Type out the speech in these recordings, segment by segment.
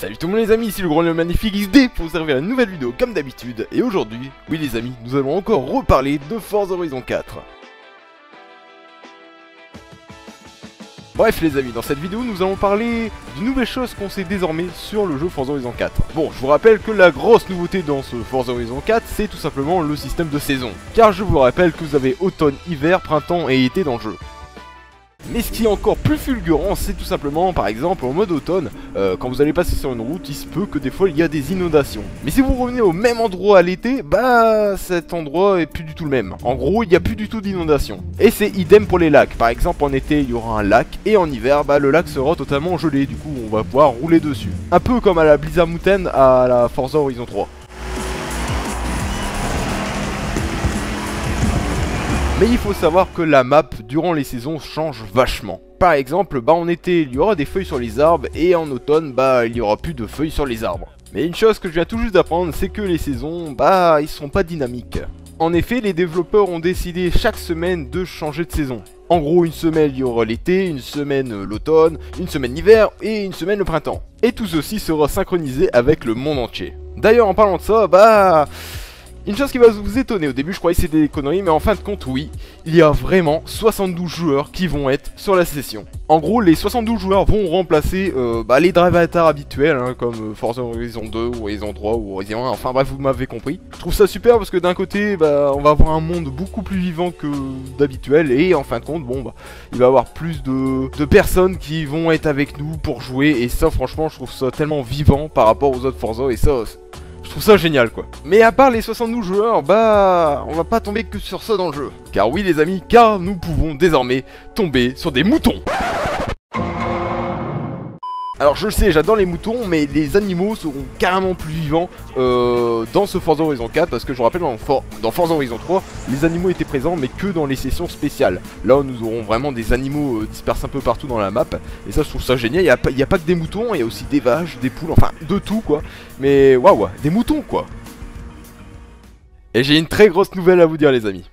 Salut tout le monde les amis, ici le grand le magnifique XD pour vous servir une nouvelle vidéo comme d'habitude Et aujourd'hui, oui les amis, nous allons encore reparler de Forza Horizon 4 Bref les amis, dans cette vidéo nous allons parler d'une nouvelle chose qu'on sait désormais sur le jeu Forza Horizon 4 Bon, je vous rappelle que la grosse nouveauté dans ce Forza Horizon 4 c'est tout simplement le système de saison. Car je vous rappelle que vous avez automne, hiver, printemps et été dans le jeu mais ce qui est encore plus fulgurant, c'est tout simplement, par exemple, en mode automne, euh, quand vous allez passer sur une route, il se peut que des fois il y a des inondations. Mais si vous revenez au même endroit à l'été, bah cet endroit est plus du tout le même. En gros, il n'y a plus du tout d'inondation. Et c'est idem pour les lacs. Par exemple, en été, il y aura un lac, et en hiver, bah le lac sera totalement gelé. Du coup, on va pouvoir rouler dessus. Un peu comme à la Blizzard à la Forza Horizon 3. Mais il faut savoir que la map durant les saisons change vachement. Par exemple, bah en été il y aura des feuilles sur les arbres et en automne bah il y aura plus de feuilles sur les arbres. Mais une chose que je viens tout juste d'apprendre c'est que les saisons bah ils sont pas dynamiques. En effet les développeurs ont décidé chaque semaine de changer de saison. En gros une semaine il y aura l'été, une semaine l'automne, une semaine l'hiver et une semaine le printemps. Et tout ceci sera synchronisé avec le monde entier. D'ailleurs en parlant de ça bah... Une chose qui va vous étonner, au début je croyais que c'était des conneries, mais en fin de compte oui, il y a vraiment 72 joueurs qui vont être sur la session. En gros, les 72 joueurs vont remplacer euh, bah, les drive habituels, hein, comme euh, Forza Horizon 2, ou Horizon 3, ou Horizon 1, enfin bref, vous m'avez compris. Je trouve ça super parce que d'un côté, bah, on va avoir un monde beaucoup plus vivant que d'habituel, et en fin de compte, bon, bah, il va y avoir plus de, de personnes qui vont être avec nous pour jouer, et ça franchement, je trouve ça tellement vivant par rapport aux autres Forza, et ça, je trouve ça génial quoi. Mais à part les 72 joueurs, bah on va pas tomber que sur ça dans le jeu. Car oui les amis, car nous pouvons désormais tomber sur des moutons. Alors je le sais, j'adore les moutons, mais les animaux seront carrément plus vivants euh, dans ce Forza Horizon 4, parce que je vous rappelle, dans, dans, Forza Horizon 3, les animaux étaient présents, mais que dans les sessions spéciales. Là, nous aurons vraiment des animaux euh, dispersés un peu partout dans la map, et ça, je trouve ça génial. Il n'y a, a, pas que des moutons, il y a aussi des vaches, des poules, enfin, de tout, quoi. Mais waouh, des moutons, quoi. Et j'ai une très grosse nouvelle à vous dire, les amis.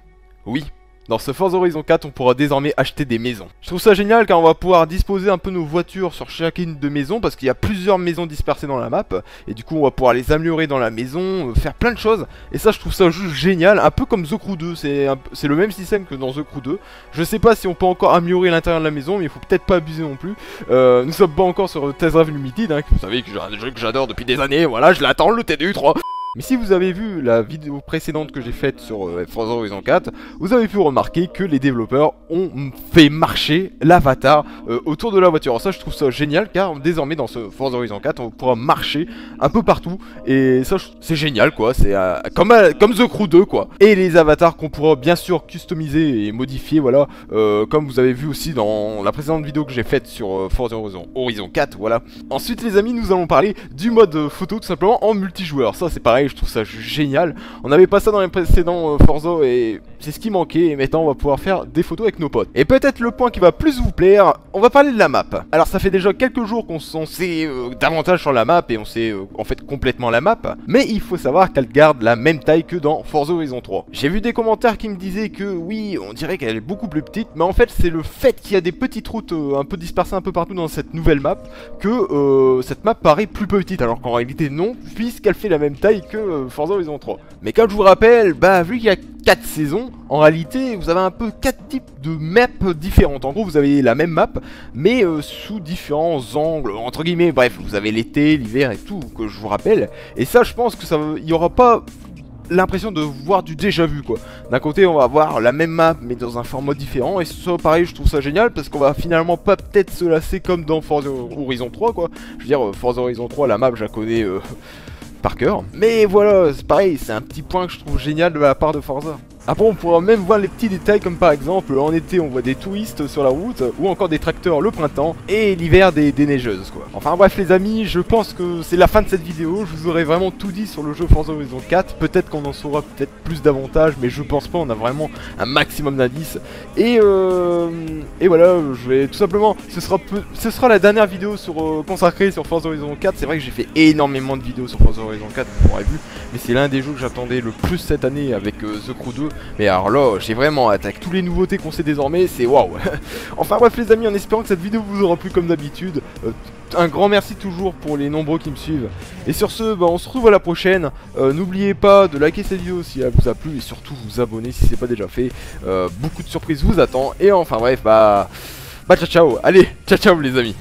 Oui, dans ce Forza Horizon 4, on pourra désormais acheter des maisons. Je trouve ça génial car on va pouvoir disposer un peu nos voitures sur chacune de maisons parce qu'il y a plusieurs maisons dispersées dans la map et du coup on va pouvoir les améliorer dans la maison, euh, faire plein de choses et ça je trouve ça juste génial, un peu comme The Crew 2, c'est le même système que dans The Crew 2. Je sais pas si on peut encore améliorer l'intérieur de la maison mais il faut peut-être pas abuser non plus. Euh, nous sommes pas encore sur Test Drive Limited, hein, vous savez que que j'adore depuis des années, voilà je l'attends le TDU 3 mais si vous avez vu la vidéo précédente que j'ai faite sur euh, Forza Horizon 4, vous avez pu remarquer que les développeurs ont fait marcher l'avatar euh, autour de la voiture. Alors ça je trouve ça génial car désormais dans ce Forza Horizon 4 on pourra marcher un peu partout et ça c'est génial quoi, c'est euh, comme, comme The Crew 2 quoi. Et les avatars qu'on pourra bien sûr customiser et modifier voilà, comme vous avez vu aussi dans la précédente vidéo que j'ai faite sur Forza Horizon, Horizon 4 voilà. Ensuite les amis nous allons parler du mode photo tout simplement en multijoueur, ça c'est pareil je trouve ça génial. On avait pas ça dans les précédents euh, Forza et c'est ce qui manquait et maintenant on va pouvoir faire des photos avec nos potes. Et peut-être le point qui va plus vous plaire, on va parler de la map. Alors ça fait déjà quelques jours qu'on sait euh, davantage sur la map et on sait euh, en fait complètement la map, mais il faut savoir qu'elle garde la même taille que dans Forza Horizon 3. J'ai vu des commentaires qui me disaient que oui, on dirait qu'elle est beaucoup plus petite, mais en fait c'est le fait qu'il y a des petites routes un peu dispersées un peu partout dans cette nouvelle map que cette map paraît plus petite, alors qu'en réalité non, puisqu'elle fait la même taille que euh, Forza Horizon 3. Mais comme je vous rappelle, bah vu qu'il y a 4 saisons, en réalité vous avez un peu 4 types de maps différentes. En gros vous avez la même map, mais euh, sous différents angles, entre guillemets, bref, vous avez l'été, l'hiver et tout, que je vous rappelle. Et ça je pense que ça il aura pas l'impression de voir du déjà vu quoi. D'un côté on va avoir la même map mais dans un format différent et ça pareil je trouve ça génial parce qu'on va finalement pas peut-être se lasser comme dans Forza Horizon 3 quoi. Je veux dire euh, Forza Horizon 3 la map je la connais par cœur. Mais voilà, c'est pareil, c'est un petit point que je trouve génial de la part de Forza. Après on pourra même voir les petits détails comme par exemple en été on voit des twists sur la route ou encore des tracteurs le printemps et l'hiver des, neigeuses quoi. Enfin bref les amis je pense que c'est la fin de cette vidéo, je vous aurais vraiment tout dit sur le jeu Forza Horizon 4, peut-être qu'on en saura peut-être plus davantage mais je pense pas, on a vraiment un maximum d'indices. Et, euh, et voilà je vais tout simplement, ce sera, ce sera la dernière vidéo sur, euh, consacrée sur Forza Horizon 4, c'est vrai que j'ai fait énormément de vidéos sur Forza Horizon 4 vous l'aurez vu. Mais c'est l'un des jeux que j'attendais le plus cette année avec euh, The Crew 2 Mais alors là, j'ai vraiment hâte avec toutes les nouveautés qu'on sait désormais, c'est waouh Enfin bref les amis, en espérant que cette vidéo vous aura plu comme d'habitude, euh, un grand merci toujours pour les nombreux qui me suivent. Et sur ce, bah, on se retrouve à la prochaine. Euh, n'oubliez pas de liker cette vidéo si elle vous a plu et surtout vous abonner si c'est pas déjà fait. Euh, beaucoup de surprises vous attendent. Et enfin bref, bah, bah ciao ciao. Allez, ciao ciao les amis.